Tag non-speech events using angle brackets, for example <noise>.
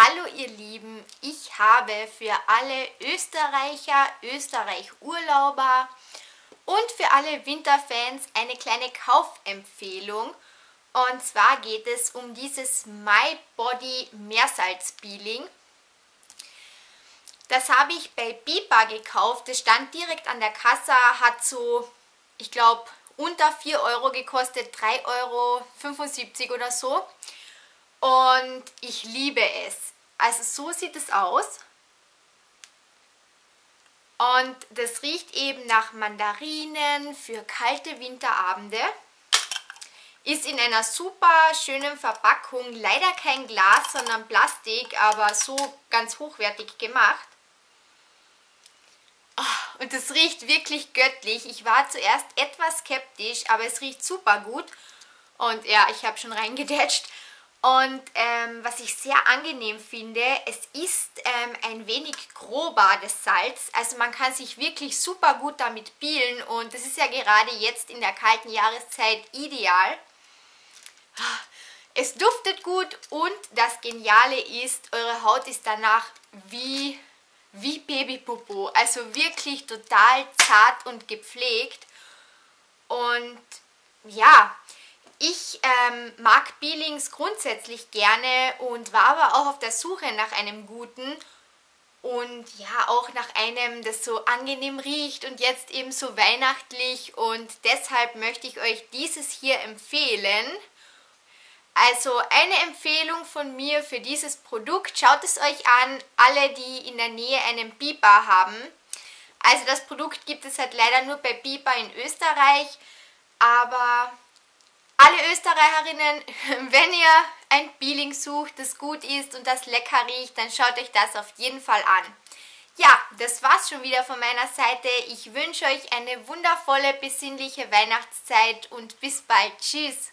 Hallo ihr Lieben, ich habe für alle Österreicher, Österreich-Urlauber und für alle Winterfans eine kleine Kaufempfehlung. Und zwar geht es um dieses My Body Meersalz Peeling. Das habe ich bei Bipa gekauft. Das stand direkt an der Kasse, hat so, ich glaube, unter 4 Euro gekostet, 3,75 Euro oder so. Und ich liebe es. Also so sieht es aus. Und das riecht eben nach Mandarinen für kalte Winterabende. Ist in einer super schönen Verpackung. Leider kein Glas, sondern Plastik, aber so ganz hochwertig gemacht. Oh, und es riecht wirklich göttlich. Ich war zuerst etwas skeptisch, aber es riecht super gut. Und ja, ich habe schon reingedetscht. Und ähm, was ich sehr angenehm finde, es ist ähm, ein wenig grober, das Salz. Also man kann sich wirklich super gut damit peelen und das ist ja gerade jetzt in der kalten Jahreszeit ideal. Es duftet gut und das Geniale ist, eure Haut ist danach wie, wie Babypopo. Also wirklich total zart und gepflegt. Und ja, ich ähm, mag Peelings grundsätzlich gerne und war aber auch auf der Suche nach einem guten und ja auch nach einem, das so angenehm riecht und jetzt eben so weihnachtlich und deshalb möchte ich euch dieses hier empfehlen. Also eine Empfehlung von mir für dieses Produkt, schaut es euch an, alle die in der Nähe einen Biber haben. Also das Produkt gibt es halt leider nur bei Biber in Österreich, aber alle Österreicherinnen, <laughs> wenn ihr ein Peeling sucht, das gut ist und das lecker riecht, dann schaut euch das auf jeden Fall an. Ja, das war's schon wieder von meiner Seite. Ich wünsche euch eine wundervolle, besinnliche Weihnachtszeit und bis bald. Tschüss!